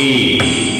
E